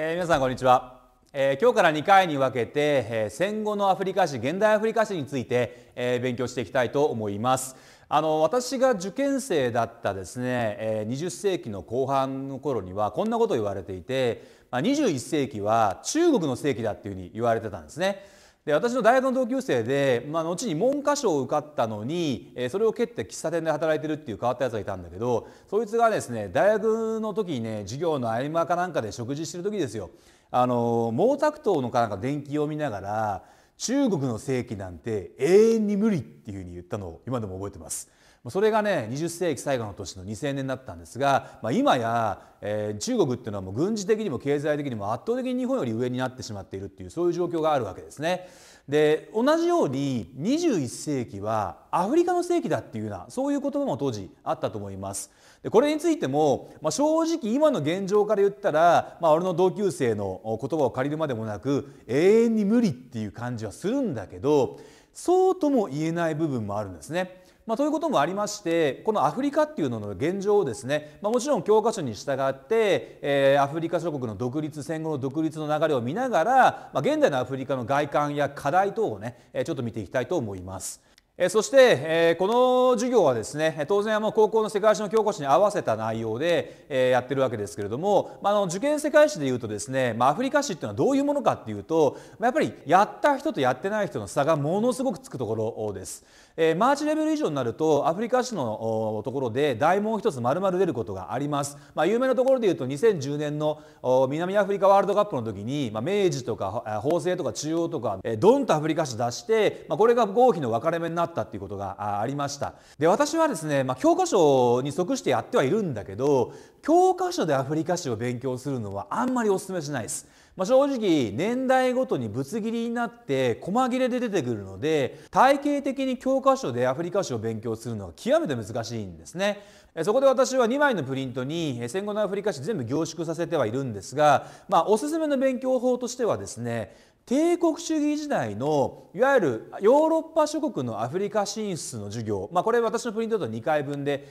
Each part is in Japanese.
えー、皆さんこんにちは、えー、今日から2回に分けて、えー、戦後のアフリカ史現代アフリカ史について、えー、勉強していきたいと思います。あの私が受験生だったですね、えー、20世紀の後半の頃にはこんなことを言われていて、まあ、21世紀は中国の世紀だっていうふうに言われてたんですね。で私の大学の同級生で、まあ、後に文科省を受かったのに、え、それを蹴って喫茶店で働いてるっていう変わったやつがいたんだけどそいつがですね大学の時にね授業の合間かなんかで食事してる時ですよあの毛沢東のかなんか電気を見ながら中国の世紀なんて永遠に無理っていうふうに言ったのを今でも覚えてます。それがね20世紀最後の年の2000年だったんですが、まあ、今や、えー、中国っていうのはもう軍事的にも経済的にも圧倒的に日本より上になってしまっているっていうそういう状況があるわけですね。で同じように21世紀はアフリカの世紀だっていうようなそういう言葉も当時あったと思います。でこれについても、まあ、正直今の現状から言ったら、まあ、俺の同級生の言葉を借りるまでもなく永遠に無理っていう感じはするんだけどそうとも言えない部分もあるんですね。まあ、ということもありましてこのアフリカっていうのの現状をですね、まあ、もちろん教科書に従って、えー、アフリカ諸国の独立戦後の独立の流れを見ながら、まあ、現代のアフリカの外観や課題等をねちょっと見ていきたいと思います。そして、この授業はですね当然高校の世界史の教科書に合わせた内容で、やってるわけですけれども、受験世界史でいうとですね、アフリカ史っていうのはどういうものかっていうとやっぱりやった人とやってない人の差がものすごくつくところです。えマーチレベル以上になるとアフリカ史のところで大問一つ丸々出ることがあります。まあ、有名なところでいうと2010年の南アフリカワールドカップの時に、まあ、明治とか法政とか中央とか、えドンとアフリカ史出して、まあ、これが合否の分かれ目になったっていうことがありましたで私はですね、まあ、教科書に即してやってはいるんだけど教科書でアフリカ史を勉強するのはあんまりお勧めしないです。まあ、正直年代ごとにぶつ切りになって細切れで出てくるので体系的に教科書でアフリカ史を勉強するのは極めて難しいんですね。そこで私は2枚のプリントに戦後のアフリカ史全部凝縮させてはいるんですが、まあ、おすすめの勉強法としてはですね帝国主義時代のいわゆるヨーロッパ諸国のアフリカ進出の授業、まあ、これ私のプリントだと2回分で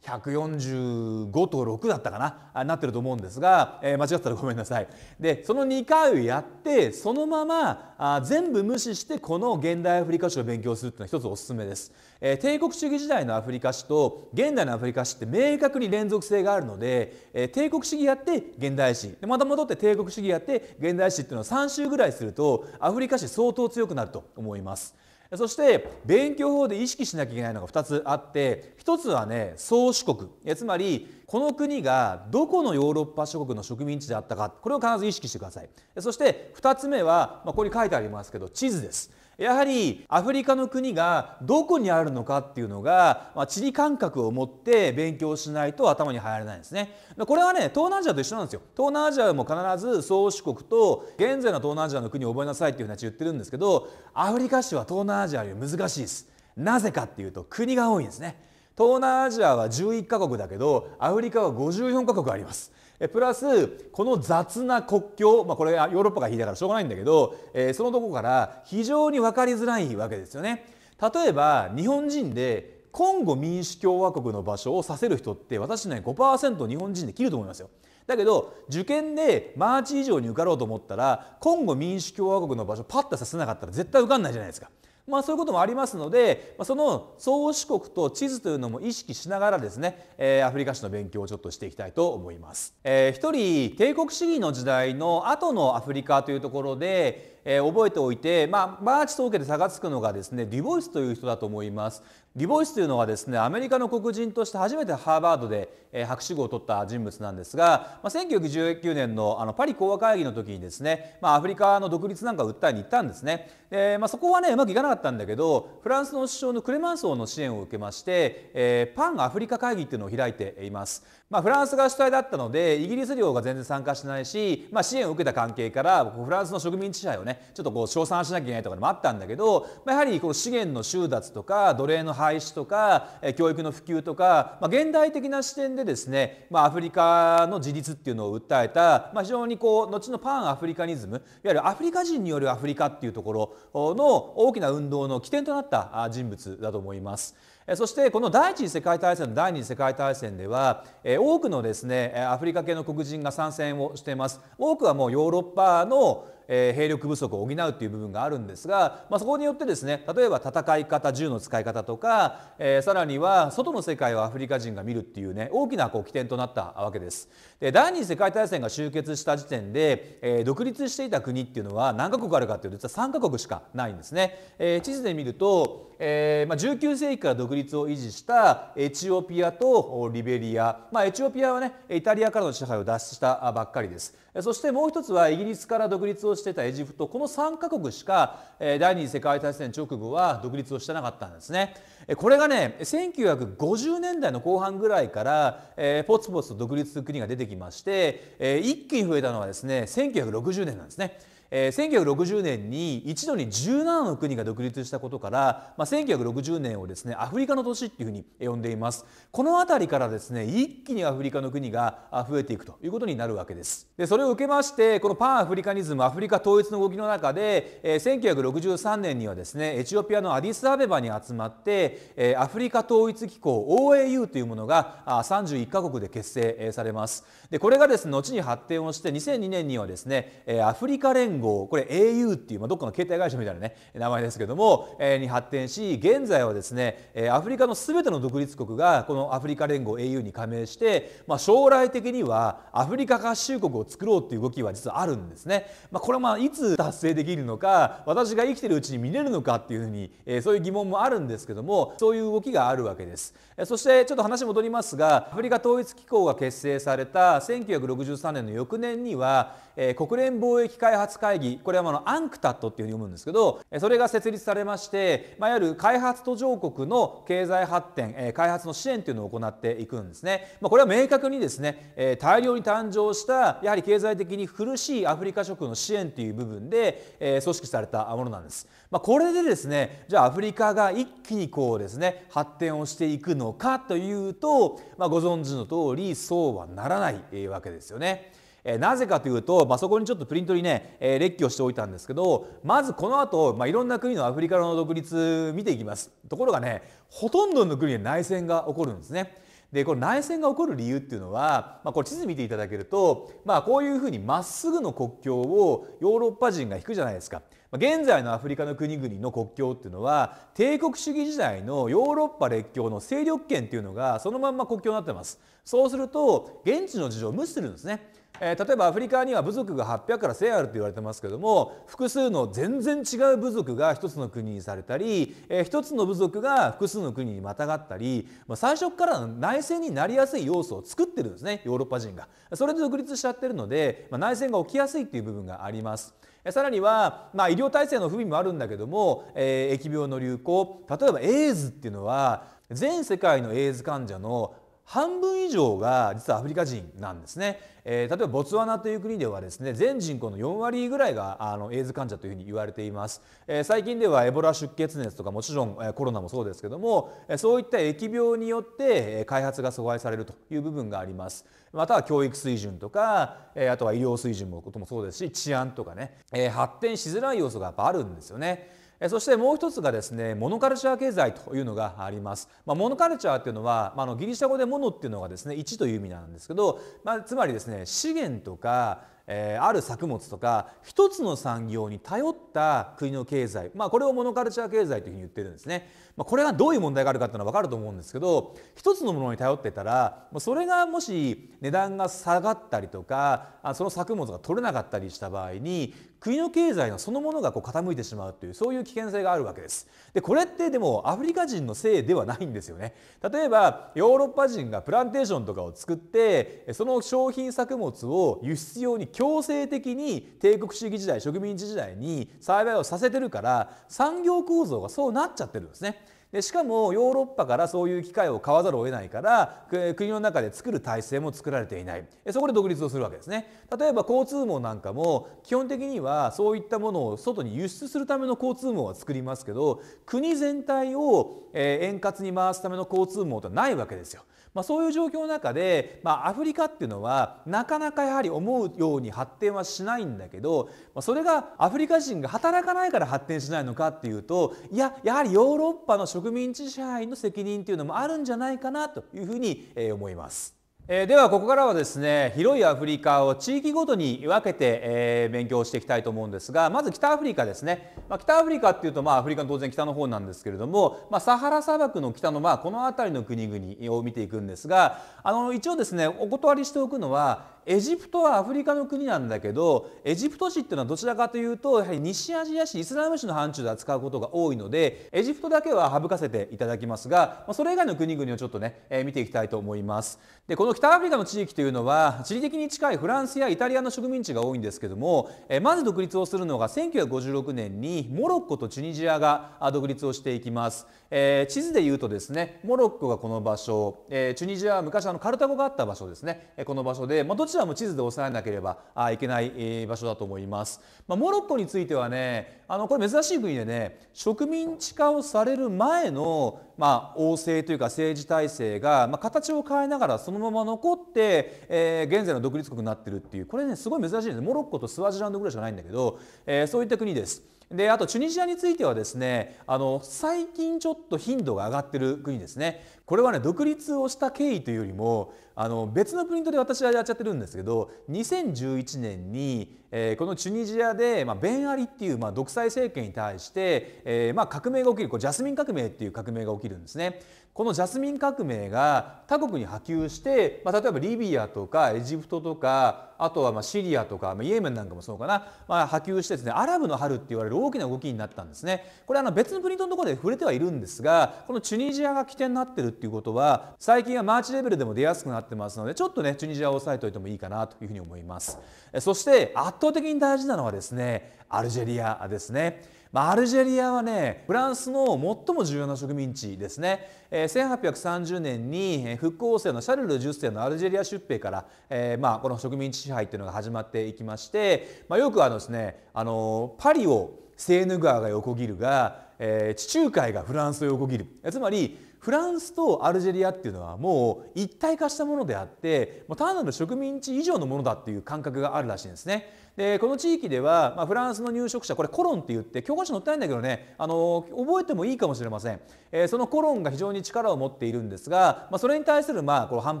145と6だったかな？なってると思うんですが、えー、間違ったらごめんなさい。でその2回をやってそのままあ全部無視してこの現代アフリカ史を勉強するっていうのは一つおすすめです、えー、帝国主義時代のアフリカ史と現代のアフリカ史って明確に連続性があるので、えー、帝国主義やって現代史。でまた戻って帝国主義やって現代史っていうのを3週ぐらいするとアフリカ史相当強くなると思います。そして勉強法で意識しなきゃいけないのが2つあって1つはね宗主国。つまりこの国がどこのヨーロッパ諸国の植民地であったか。これを必ず意識してください。そして2つ目は、まあ、ここに書いてありますけど地図です。やはりアフリカの国がどこにあるのかっていうのが、まあ、地理感覚を持って勉強しないと頭に入らないんですね。これはね東南アジアと一緒なんですよ。東南アジアも必ず宗主国と現在の東南アジアの国を覚えなさいっていうふうに言ってるんですけどアフリカ史は東南アジアより難しいです。なぜかっていうと国が多いんですね。東南アジアは11カ国だけどアフリカは54カ国あります。プラスこの雑な国境、まあ、これはヨーロッパが引いたからしょうがないんだけど、えー、そのとこから非常に分かりづらいわけですよね。例えば日本人でコンゴ民主共和国の場所を指せる人って私ね5%日本人で切ると思いますよ。だけど受験でマーチ以上に受かろうと思ったらコンゴ民主共和国の場所パッとさせなかったら絶対受かんないじゃないですか。まあ、そういうこともありますので、まあ、その宗主国と地図というのも意識しながらですね、えー、アフリカ史の勉強をちょっとしていきたいと思います。えー、一人帝国主義の時代の後のアフリカというところで、えー、覚えておいて、まあ、マーチ早慶で差がつくのがですねデュボイスという人だと思います。デュボイスというのはですねアメリカの黒人として初めてハーバードで、えー、博士号を取った人物なんですが、まあ、1919年のあのパリ講和会議の時にですね、まあ、アフリカの独立なんかを訴えに行ったんですね。でまあ、そこはねうまくいかなかったんだけどフランスの首相のクレマンソーの支援を受けまして、えー、パンアフリカ会議っていうのを開いています。まあ、フランスが主体だったのでイギリス領が全然参加してないし、まあ、支援を受けた関係からフランスの植民地支配をねちょっとこう称賛しなきゃいけないとかもあったんだけど、まあ、やはりこの資源の収奪とか奴隷の廃止とか教育の普及とか、まあ、現代的な視点でですね、まあ、アフリカの自立っていうのを訴えた、まあ、非常にこう後のパンアフリカニズムいわゆるアフリカ人によるアフリカっていうところの大きな運動の起点となった人物だと思います。そしてこの第一次世界大戦の第二次世界大戦では多くのですねアフリカ系の黒人が参戦をしています多くはもうヨーロッパのえ兵力不足を補うという部分があるんですが、まあ、そこによってですね例えば戦い方銃の使い方とか、えー、さらには外の世界をアフリカ人が見るっていうね大きなこう起点となったわけです。で第二次世界大戦が終結した時点で、えー、独立していた国っていうのは何カ国あるかっていうと実は3カ国しかないんですね。えー、地図で見ると、えまあ、19世紀から独立を維持したエチオピアとリベリア、まあ、エチオピアはねイタリアからの支配を脱出したばっかりです。そしてもう一つはイギリスから独立をしてたエジプトこの3カ国しか第二次世界大戦直後は独立をしてなかったんですね。これがね1950年代の後半ぐらいからポツポツと独立する国が出てきまして一気に増えたのはですね1960年なんですね。えー、1960年に一度に17の国が独立したことから、まあ、1960年をですねアフリカの年っていうふうに呼んでいます。この辺りからですね一気にアフリカの国が増えていくということになるわけです。でそれを受けましてこのパンアフリカニズムアフリカ統一の動きの中で、えー、1963年にはですねエチオピアのアディスアベバに集まって、えー、アフリカ統一機構 OAU というものが31カ国で結成されます。でこれがですね後に発展をして2002年にはですねアフリカ連連合これ au っていう、まあ、どっかの携帯会社みたいなね名前ですけども、えー、に発展し現在はですねアフリカの全ての独立国がこのアフリカ連合 au に加盟して、まあ、将来的にはアフリカ合衆国を作ろうっていう動きは実はあるんですね。まあ、これはまあいつ達成できるのか私が生きてるうちに見れるのかっていうふうに、えー、そういう疑問もあるんですけどもそういう動きがあるわけです。そしてちょっと話戻りますがアフリカ統一機構が結成された1963年の翌年には、えー、国連貿易開発会会議これはあのアンクタットっていうふうに読むんですけどそれが設立されまして、まあ、いわゆる開発途上国の経済発展、え、開発の支援っていうのを行っていくんですね、まあ、これは明確にですね、え、大量に誕生したやはり経済的に苦しいアフリカ諸国の支援という部分で、え、組織されたものなんです。まあ、これでですねじゃあアフリカが一気にこうですね発展をしていくのかというと、まあ、ご存知の通りそうはならないわけですよね。えなぜかというと、まあ、そこにちょっとプリントにね、え列挙しておいたんですけどまずこの後、まあいろんな国のアフリカの独立見ていきますところがねほとんどの国で内戦が起こるんですね。でこれ内戦が起こる理由っていうのは、まあ、これ地図見ていただけると、まあ、こういうふうにまっすぐの国境をヨーロッパ人が引くじゃないですか。現在のアフリカの国々の国境っていうのは帝国主義時代のヨーロッパ列強の勢力圏っていうのがそのまんま国境になってますそうすると現地の事情を無視するんですねえー、例えばアフリカには部族が800から1000あると言われてますけども複数の全然違う部族が一つの国にされたり、えー、一つの部族が複数の国にまたがったり、まあ、最初から内戦になりやすい要素を作ってるんですねヨーロッパ人が。それで独立しちゃってるので、まあ、内戦が起きやすいっていう部分があります。さらには、まあ、医療体制の不備もあるんだけども、えー、疫病の流行例えばエイズっていうのは全世界のエイズ患者の半分以上が実はアフリカ人なんですね、えー、例えばボツワナという国ではですね全人口の4割ぐらいがあのエイズ患者というふうに言われています、えー、最近ではエボラ出血熱とかもちろん、えコロナもそうですけどもそういった疫病によって開発が阻害されるという部分があります。または教育水準とか、えあとは医療水準のこともそうですし治安とかね、え発展しづらい要素がやっぱあるんですよね。そしてもう一つがですねモノカルチャー経済というのがあります、まあ、モノカルチャーっていうのは、まあ、のギリシャ語でモノっていうのがですね1という意味なんですけど、まあ、つまりですね資源とかえー、ある作物とか一つの産業に頼った国の経済、まあ、これをモノカルチャー経済というふうに言ってるんですね。まあ、これがどういう問題があるかっていうのは分かると思うんですけど一つのものに頼ってたらそれがもし値段が下がったりとかその作物が取れなかったりした場合に国の経済のそのものがこう傾いてしまうというそういう危険性があるわけです。でこれってでもアフリカ人のせいではないんですよね。例えばヨーロッパ人がプランテーションとかを作ってその商品作物を輸出用に強制的に帝国主義時代植民地時代に栽培をさせてるから産業構造がそうなっちゃってるんですね。でしかもヨーロッパからそういう機会を買わざるを得ないから国の中で作る体制も作られていないそこで独立をするわけですね例えば交通網なんかも基本的にはそういったものを外に輸出するための交通網は作りますけど国全体を円滑に回すための交通網ってないわけですよ。まあ、そういう状況の中で、まあ、アフリカっていうのはなかなかやはり思うように発展はしないんだけど、まあ、それがアフリカ人が働かないから発展しないのかっていうといややはりヨーロッパの植民地支配の責任っていうのもあるんじゃないかなというふうに思います。えー、ではここからはですね広いアフリカを地域ごとに分けて、えー、勉強していきたいと思うんですがまず北アフリカですね、まあ、北アフリカっていうと、まあ、アフリカの当然北の方なんですけれども、まあ、サハラ砂漠の北の、まあ、この辺りの国々を見ていくんですがあの一応ですねお断りしておくのはエジプトはアフリカの国なんだけどエジプト史っていうのはどちらかというとやはり西アジア史イスラム史の範疇で扱うことが多いのでエジプトだけは省かせていただきますがそれ以外の国々をちょっとね、えー、見ていきたいと思います。でこの北アフリカの地域というのは地理的に近いフランスやイタリアの植民地が多いんですけども、えー、まず独立をするのが1956年にモロッコとチュニジアが独立をしていきます。えー、地図でいうとですねモロッコがこの場所、えー、チュニジアは昔あのカルタゴがあった場所ですね、えー、この場所で、まあ、どちらも地図で押さえなければあいけない、えー、場所だと思います、まあ、モロッコについてはねあのこれ珍しい国でね植民地化をされる前の、まあ、王政というか政治体制が、まあ、形を変えながらそのまま残って、えー、現在の独立国になってるっていうこれねすごい珍しいです。モロッコとスワジランドぐらいしかないんだけど、えー、そういった国です。であとチュニジアについてはですねあの最近ちょっと頻度が上がってる国ですね。これはね独立をした経緯というよりもあの別のプリントで私はやっちゃってるんですけど2011年に、えー、このチュニジアで、まあ、ベンアリっていう、まあ、独裁政権に対して、えーまあ、革命が起きるこジャスミン革命っていう革命が起きるんですね。このジャスミン革命が他国に波及して、まあ、例えばリビアとかエジプトとかあとはまあシリアとか、まあ、イエメンなんかもそうかな、まあ、波及してですねアラブの春って言われる大きな動きになったんですね。これあの別のプリントのところで触れてはいるんですがこのチュニジアが起点になってるっていうことは最近はマーチレベルでも出やすくなってますのでちょっとねチュニジアを押さえておいてもいいかなというふうに思います。そして圧倒的に大事なのはですねアルジェリアですね。まあ、アルジェリアはねフランスの最も重要な植民地ですね、えー、1830年に復興王政のシャルル10世のアルジェリア出兵から、えー、まあこの植民地支配っていうのが始まっていきまして、まあ、よくあのですねあのパリをセーヌ川が横切るが、えー、地中海がフランスを横切るつまりフランスとアルジェリアっていうのはもう一体化したものであってもう単なる植民地以上のものだっていう感覚があるらしいんですね。でこの地域では、まあ、フランスの入植者これコロンって言って教科書載ってないんだけどねあの覚えてもいいかもしれません、えー、そのコロンが非常に力を持っているんですが、まあ、それに対する、まあ、この反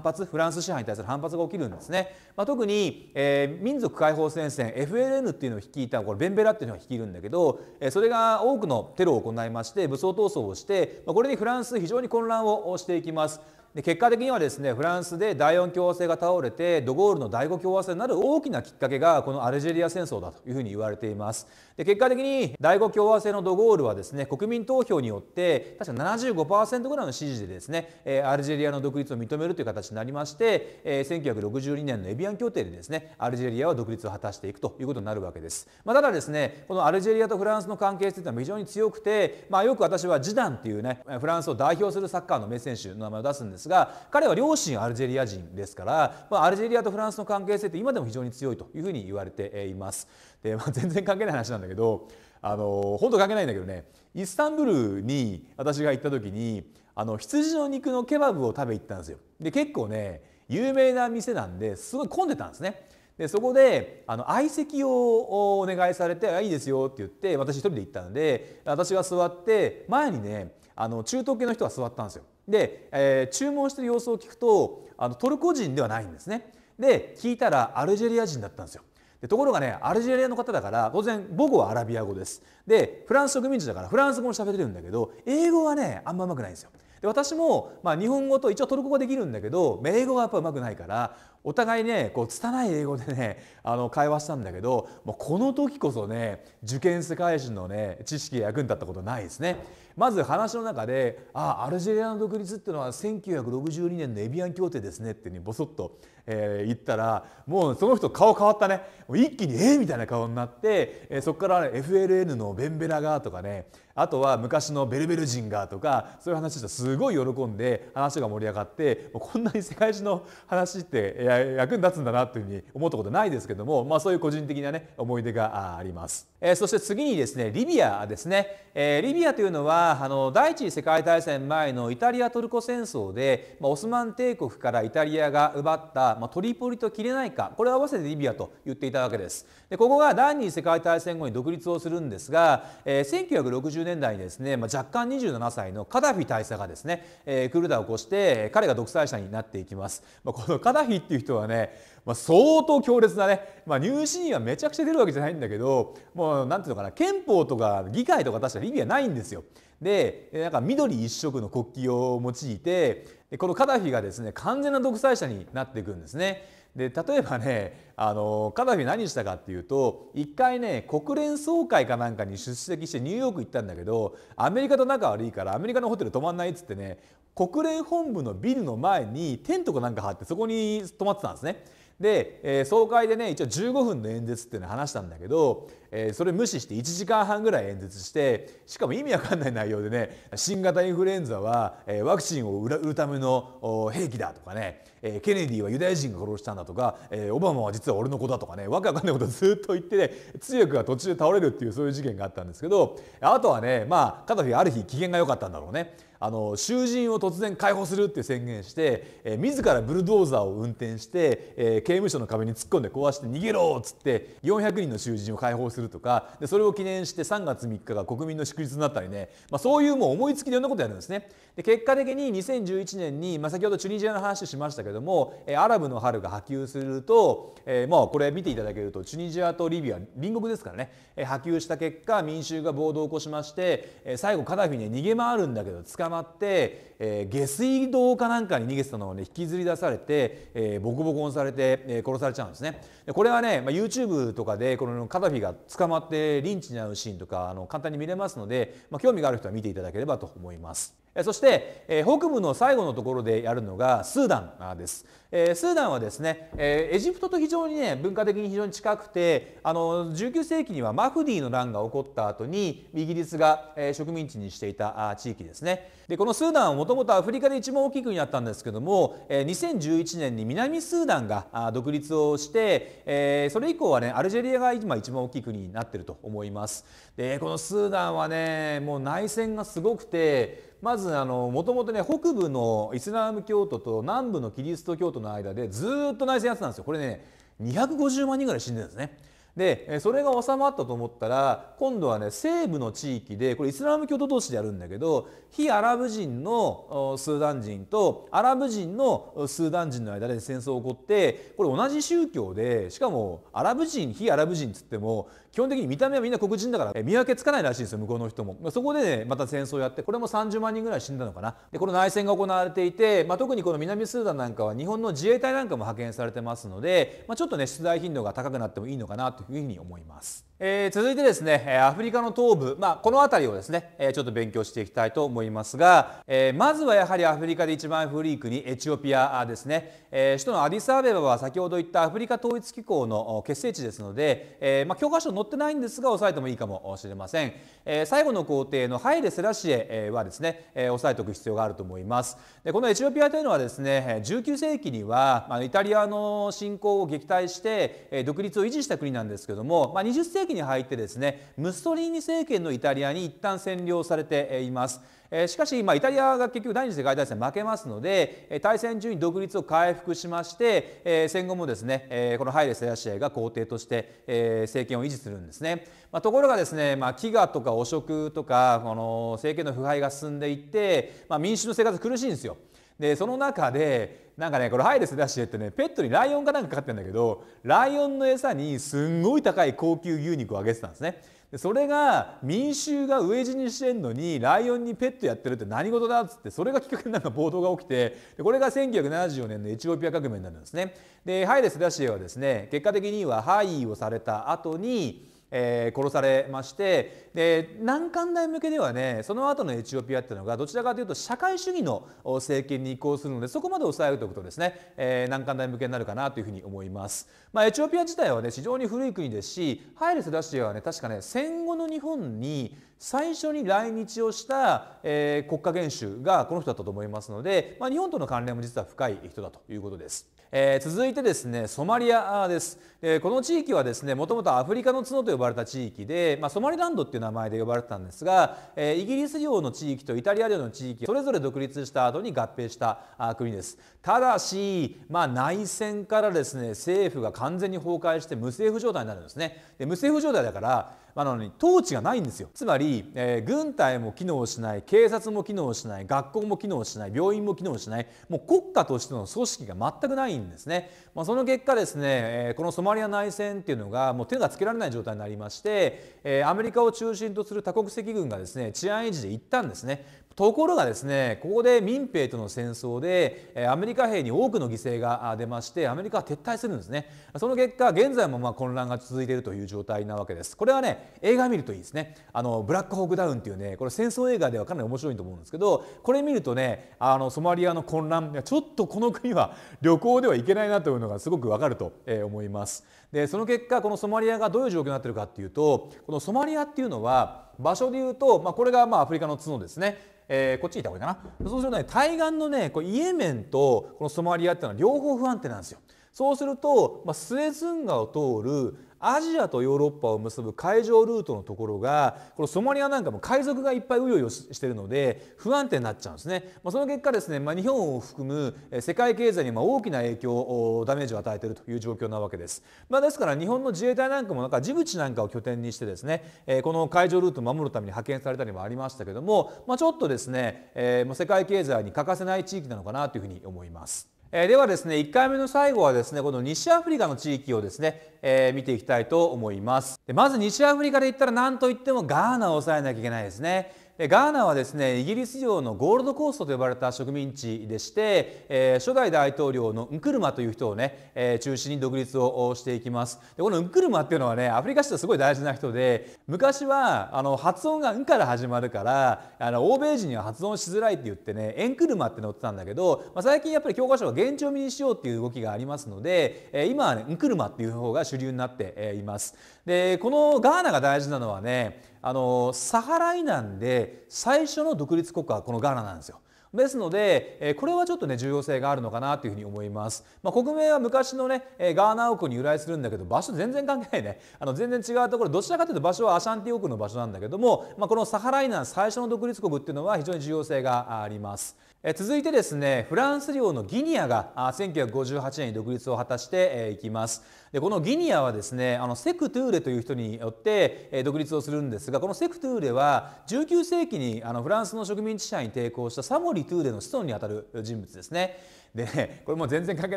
発フランス支配に対する反発が起きるんですね、まあ、特に、えー、民族解放戦線 FLN っていうのを率いたこれベンベラっていうのが率いるんだけど、えー、それが多くのテロを行いまして武装闘争をして、まあ、これにフランス非常に混乱をしていきます。で結果的にはですねフランスで第4共和制が倒れてドゴールの第5共和制になる大きなきっかけがこのアルジェリア戦争だというふうに言われています。で結果的に第5共和制のドゴールはですね国民投票によって確か75%ぐらいの支持でですねアルジェリアの独立を認めるという形になりまして1962年のエビアン協定でですねアルジェリアは独立を果たしていくということになるわけです、まあ、ただですねこのアルジェリアとフランスの関係性というのは非常に強くて、まあ、よく私はジダンっていうねフランスを代表するサッカーの名選手の名前を出すんですですが彼は両親アルジェリア人ですから、まあ、アルジェリアとフランスの関係性って今でも非常に強いというふうに言われています。で、まあ、全然関係ない話なんだけどあの本当関係ないんだけどねイスタンブールに私が行った時にあの羊の肉のケバブを食べ行ったんですよ。で結構ね有名な店なんですごい混んでたんですね。でそこであの相席をお願いされて「いいですよ」って言って私一人で行ったので私が座って前にねあの中東系の人が座ったんですよ。で、えー、注文してる様子を聞くとあのトルコ人ではないんですね。で聞いたらアルジェリア人だったんですよ。でところがねアルジェリアの方だから当然母語はアラビア語です。でフランス植民地だからフランス語も喋れるんだけど英語はねあんまうまくないんですよ。で私も、まあ、日本語と一応トルコ語できるんだけど英語がやっぱうまくないからお互いねこう拙い英語でねあの会話したんだけどもうこの時こそね受験世界史のね知識が役に立ったことないですね。まず話の中で「ああアルジェリアの独立っていうのは1962年のエビアン協定ですね」ってにボソッと、えー、言ったらもうその人顔変わったね一気に「えー、みたいな顔になって、えー、そこから、ね、FLN のベンベラがとかねあとは昔のベルベル人がとかそういう話してすごい喜んで話が盛り上がってこんなに世界中の話って役に立つんだなというふうに思ったことないですけども、まあ、そういう個人的なね思い出があります。えー、そして次にですねリビアですね、えー、リビアというのはあの第一次世界大戦前のイタリア・トルコ戦争で、まあ、オスマン帝国からイタリアが奪った、まあ、トリポリとキレナイカこれを合わせてリビアと言っていたわけです。でここが第二次世界大戦後に独立をするんですが、えー、1960年代にですね、まあ、若干27歳のカダフィ大佐がですね、えー、クルダを起こして彼が独裁者になっていきます。まあ、このカダフィっていう人はねまあ、相当強烈なね、まあ、入試にはめちゃくちゃ出るわけじゃないんだけどもうなんていうのかな憲法とか議会とか確か意味はないんですよ。でなんか緑一色の国旗を用いてこのカダフィがですね完全な独裁者になっていくんですね。で例えばねあのカダフィ何したかっていうと一回ね国連総会かなんかに出席してニューヨーク行ったんだけどアメリカと仲悪いからアメリカのホテル泊まんないっつってね国連本部のビルの前にテントかなんか張ってそこに泊まってたんですね。で、えー、総会でね一応15分の演説っていうのを話したんだけど、えー、それ無視して1時間半ぐらい演説してしかも意味わかんない内容でね新型インフルエンザは、えー、ワクチンを売るための兵器だとかね、えー、ケネディはユダヤ人が殺したんだとか、えー、オバマは実は俺の子だとかねわけわかんないことをずっと言ってね強くが途中で倒れるっていうそういう事件があったんですけどあとはねまあカダフィある日機嫌が良かったんだろうね。あの囚人を突然解放するって宣言して、えー、自らブルドーザーを運転して、えー、刑務所の壁に突っ込んで壊して逃げろっつって400人の囚人を解放するとかでそれを記念して3月3日が国民の祝日になったりね、まあ、そういうもう思いつきでいろんなことやるんですね。で結果的に2011年に、まあ、先ほどチュニジアの話しましたけども、えー、アラブの春が波及すると、えー、まあこれ見ていただけるとチュニジアとリビア隣国ですからね、えー、波及した結果民衆が暴動を起こしまして、えー、最後カダフィに逃げ回るんだけど捕まって、えー、下水道かなんかに逃げてたのをね引きずり出されて、えー、ボコボコにされて、えー、殺されちゃうんですね。でこれはね、まあ、YouTube とかでこのカダフィが捕まってリンチに遭うシーンとかあの簡単に見れますので、まあ、興味がある人は見ていただければと思います。そして北部の最後のところでやるのがスーダンです。スーダンはですねエジプトと非常にね文化的に非常に近くてあの19世紀にはマフディの乱が起こった後にイギリスが植民地にしていた地域ですね。でこのスーダンはもともとアフリカで一番大きい国だったんですけども2011年に南スーダンが独立をしてそれ以降はねアルジェリアが今一番大きい国になってると思います。でこのスーダンはねもう内戦がすごくてまずもともとね北部のイスラム教徒と南部のキリスト教徒との間でずっと内戦やってたんですよこれね250万人ぐらい死んでるんですね。でそれが収まったと思ったら今度はね西部の地域でこれイスラム教徒同士でやるんだけど非アラブ人のスーダン人とアラブ人のスーダン人の間で戦争が起こってこれ同じ宗教でしかもアラブ人非アラブ人っつっても基本的に見た目はみんな黒人だから見分けつかないらしいんですよ向こうの人もそこで、ね、また戦争やってこれも30万人ぐらい死んだのかなでこの内戦が行われていて、まあ、特にこの南スーダンなんかは日本の自衛隊なんかも派遣されてますので、まあ、ちょっとね出題頻度が高くなってもいいのかなというふうに思います。えー、続いてですねアフリカの東部、まあ、この辺りをですねちょっと勉強していきたいと思いますが、えー、まずはやはりアフリカで一番古い国エチオピアですね、えー、首都のアディスアベバは先ほど言ったアフリカ統一機構の結成地ですので、えーまあ、教科書載ってないんですが押さえてもいいかもしれません、えー、最後の皇帝のハイレ・セラシエはですね、えー、押さえておく必要があると思います。でこのエチオピアというのはですね19世紀には、まあ、イタリアの侵攻を撃退して、えー、独立を維持した国なんですけども、まあ、20世紀に入ってですねムッソリーニ政権のイタリアに一旦占領されています。しかし、ま、イタリアが結局第二次世界大戦負けますので大戦中に独立を回復しまして戦後もですねこのハイレ・セラシエが皇帝として政権を維持するんですね。ま、ところがですね、ま、飢餓とか汚職とかこの政権の腐敗が進んでいって、ま、民主の生活苦しいんですよ。でその中でなんかねこれハイレスダッシュってねペットにライオンかなんかかかってるんだけどライオンの餌にすんごい高い高級牛肉をあげてたんですね。でそれが民衆が飢え死にしてんのにライオンにペットやってるって何事だっつってそれがきっかけでなんか暴動が起きてでこれが1974年のエチオピア革命になるんですね。でハイレ・セラシエはですね結果的には廃位をされた後にえー、殺されましてで難関大向けではねその後のエチオピアっていうのがどちらかというと社会主義の政権に移行するのでそこまで抑えるということですね、えー、難関大向けになるかなというふうに思います。まあ、エチオピア自体はね非常に古い国ですしハイレ・セラシエはね確かね戦後の日本に最初に来日をした、えー、国家元首がこの人だったと思いますので、まあ、日本との関連も実は深い人だということです。えー、続いてですねソマリアです、えー、この地域はですねもともとアフリカの角と呼ばれた地域で、まあ、ソマリランドっていう名前で呼ばれてたんですが、えー、イギリス領の地域とイタリア領の地域それぞれ独立した後に合併した国です。ただし、まあ、内戦からですね政府が完全に崩壊して無政府状態になるんですね。で無政府状態だからあのに統治がないんですよ。つまり、えー、軍隊も機能しない警察も機能しない学校も機能しない病院も機能しないもう国家としての組織が全くないんですね、まあ、その結果ですね、えー、このソマリア内戦っていうのがもう手がつけられない状態になりまして、えー、アメリカを中心とする多国籍軍がですね治安維持で行ったんですね。ところがですねここで民兵との戦争でアメリカ兵に多くの犠牲が出ましてアメリカは撤退するんですね。その結果現在もま混乱が続いているという状態なわけです。これはね映画見るといいですね。あのブラックホークダウンっていうねこれ戦争映画ではかなり面白いと思うんですけどこれ見るとねあのソマリアの混乱ちょっとこの国は 旅行ではいけないなというのがすごくわかると思います。でその結果このソマリアがどういう状況になってるかっていうとこのソマリアっていうのは場所でいうと、まあ、これがまあアフリカの角ですね。えー、こっちにいた方がいいかな。そうするとね対岸のねこうイエメンとこのソマリアっていうのは両方不安定なんですよ。そうすると、まあ、スエズ運河を通るアジアとヨーロッパを結ぶ海上ルートのところがこのソマリアなんかも海賊がいっぱいうようよしてるので不安定になっちゃうんですね、まあ、その結果ですね、まあ、日本を含む世界経済にま大きな影響ダメージを与えているという状況なわけです、まあ、ですから日本の自衛隊なんかもなんかジブチなんかを拠点にしてですねこの海上ルートを守るために派遣されたりもありましたけども、まあ、ちょっとですね世界経済に欠かせない地域なのかなというふうに思います。えではですね1回目の最後はですねこの西アフリカの地域をですね、えー、見ていきたいと思います。でまず西アフリカで言ったら何といってもガーナを抑えなきゃいけないですね。ガーナはですねイギリス領のゴールドコーストと呼ばれた植民地でして、えー、初代大統領のンクルマという人をね、えー、中心に独立をしていきます。でこのンクルマっていうのはねアフリカ史ですごい大事な人で昔はあの発音が「ん」から始まるからあの欧米人には発音しづらいって言ってねエンクルマって載ってたんだけど、まあ、最近やっぱり教科書は現地読みにしようっていう動きがありますので、えー、今はねンクルマっていう方が主流になっています。でこのガーナが大事なのはねあのサハライナンで最初の独立国家はこのガーナなんですよ。ですのでこれはちょっとね重要性があるのかなというふうに思います。まあ、国名は昔のねガーナ王国に由来するんだけど場所全然関係ないねあの全然違うところどちらかというと場所はアシャンティ王国の場所なんだけども、まあ、このサハライナン最初の独立国っていうのは非常に重要性があります。続いてですねフランス領のギニアが1958年に独立を果たしていきますでこのギニアはですねあのセク・トゥーレという人によって独立をするんですがこのセク・トゥーレは19世紀にあのフランスの植民地支配に抵抗したサモリ・トゥーレの子孫にあたる人物ですねでねこれも全然関係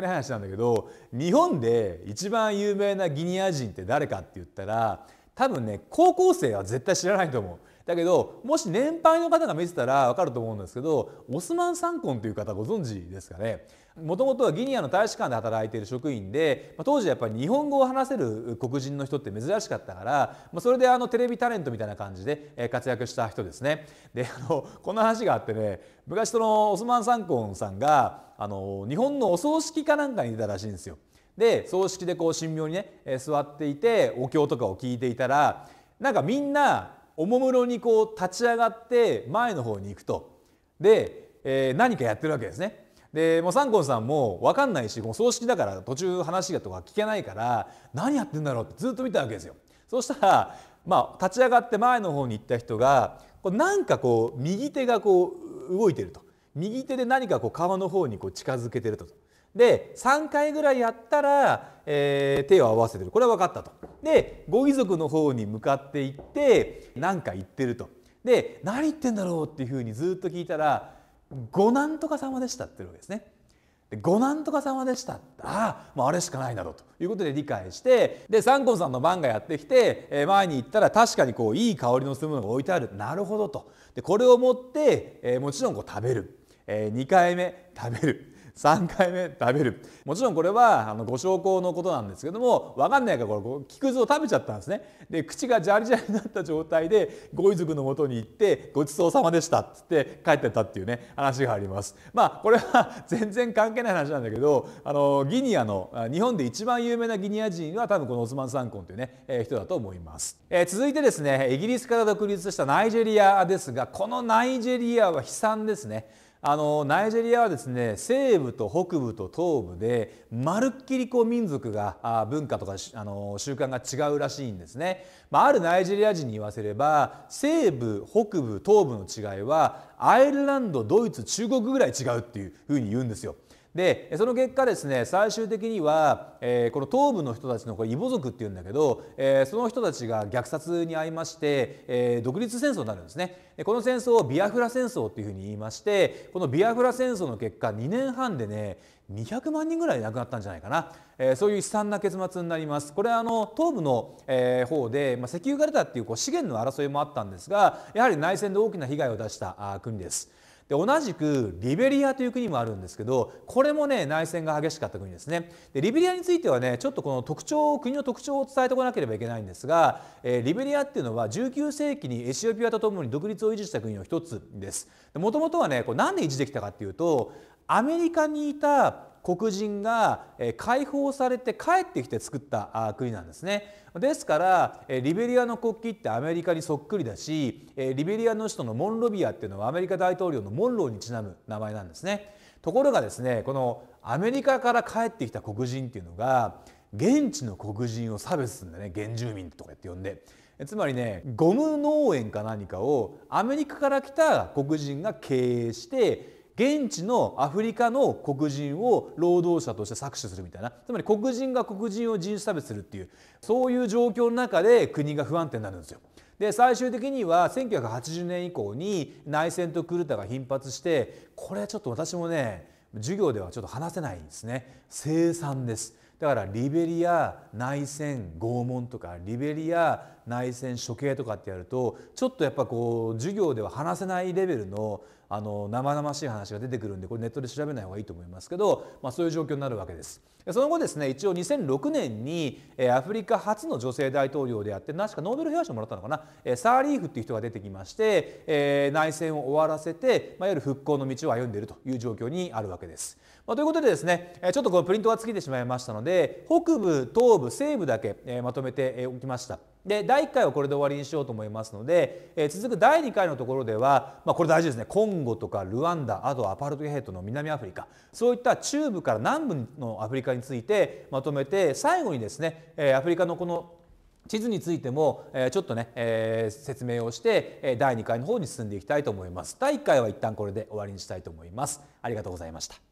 ない話なんだけど日本で一番有名なギニア人って誰かって言ったら多分ね高校生は絶対知らないと思う。だけどもし年配の方が見てたら分かると思うんですけどオスマン・サンコンという方ご存知ですかね？もともとはギニアの大使館で働いている職員で当時やっぱり日本語を話せる黒人の人って珍しかったからそれであのテレビタレントみたいな感じで活躍した人ですね。であのこんな話があってね昔そのオスマン・サンコンさんがあの日本のお葬式かなんかにいたらしいんですよ。で葬式でこう神妙にね座っていてお経とかを聞いていたらなんかみんなおもむろにこう立ち上がって前の方に行くとで、えー、何かやってるわけですね。でもうサンコンさんも分かんないしもう葬式だから途中話がとか聞けないから何やってんだろうってずっと見たわけですよ。そしたら、まあ、立ち上がって前の方に行った人がこうなんかこう右手がこう動いてると右手で何かこう顔の方にこう近づけてると。で3回ぐらいやったら、えー、手を合わせてるこれは分かったと。でご遺族の方に向かっていって何か言ってると。で何言ってんだろうっていうふうにずっと聞いたら「ごなんとか様でした」って言うわけですね。でごなんとか様でしたああもうあれしかないなどということで理解してでサンコンさんの番がやってきて、えー、前に行ったら確かにこういい香りのするものが置いてあるなるほどとでこれを持って、えー、もちろんこう食べる、えー、2回目食べる3回目食べる。もちろんこれはあのご証拠のことなんですけども分かんないからこれ木くずを食べちゃったんですね。で口がジャリジャリになった状態でご遺族のもとに行ってごちそうさまでしたっつって帰ってったっていうね話があります。まあこれは全然関係ない話なんだけどあのギニアの日本で一番有名なギニア人は多分このオスマン・サンコンというね、えー、人だと思います、えー、続いてですねイギリスから独立したナイジェリアですがこのナイジェリアは悲惨ですね。あのナイジェリアはですね西部と北部と東部でまるっきりこう民族があ文化とかあの習慣が違うらしいんですね、まあ、あるナイジェリア人に言わせれば西部北部東部の違いはアイルランドドイツ中国ぐらい違うっていうふうに言うんですよ。でその結果ですね最終的には、えー、この東部の人たちのこれイボ族っていうんだけど、えー、その人たちが虐殺に遭いまして、えー、独立戦争になるんですね。この戦争をビアフラ戦争っていうふうに言いましてこのビアフラ戦争の結果2年半でね200万人ぐらい亡くなったんじゃないかな、えー、そういう悲惨な結末になります。これはあの東部の、えー、方で、まあ、石油が出たっていうこう資源の争いもあったんですがやはり内戦で大きな被害を出したあ国です。で同じくリベリアという国もあるんですけどこれもね内戦が激しかった国ですね。でリベリアについてはねちょっとこの特徴国の特徴を伝えておかなければいけないんですが、えー、リベリアっていうのは19世紀にエチオピアとともに独立を維持した国の一つです。もともとはねこれ何で維持できたかっていうとアメリカにいた黒人が解放されて帰ってきて作った国なんですね。ですからリベリアの国旗ってアメリカにそっくりだしリベリアの首都のモンロビアっていうのはアメリカ大統領のモンローにちなむ名前なんですね。ところがですねこのアメリカから帰ってきた黒人っていうのが現地の黒人を差別するんだね原住民とかって呼んで。つまりねゴム農園か何かをアメリカから来た黒人が経営して現地のアフリカの黒人を労働者として搾取するみたいな。つまり黒人が黒人を人種差別するっていうそういう状況の中で国が不安定になるんですよ。で最終的には1980年以降に内戦とクルタが頻発してこれちょっと私もね授業ではちょっと話せないんですね。生産です。だからリベリア内戦拷問とかリベリア内戦処刑とかってやるとちょっとやっぱこう授業では話せないレベルのあの生々しい話が出てくるんでこれネットで調べない方がいいと思いますけど、まあ、そういう状況になるわけです。その後ですね一応2006年にアフリカ初の女性大統領であって確かノーベル平和賞もらったのかな？サーリーフっていう人が出てきまして内戦を終わらせて、ま、いわゆる復興の道を歩んでいるという状況にあるわけです。ま、ということでですねちょっとこのプリントが尽きてしまいましたので北部東部西部だけまとめておきました。で第1回はこれで終わりにしようと思いますので、えー、続く第2回のところでは、まあ、これ大事ですねコンゴとかルワンダあとアパルトヘイトの南アフリカそういった中部から南部のアフリカについてまとめて最後にですね、えー、アフリカのこの地図についても、えー、ちょっとね、えー、説明をしてえ第2回の方に進んでいきたいと思います。第1回は一旦これで終わりにしたいと思います。ありがとうございました。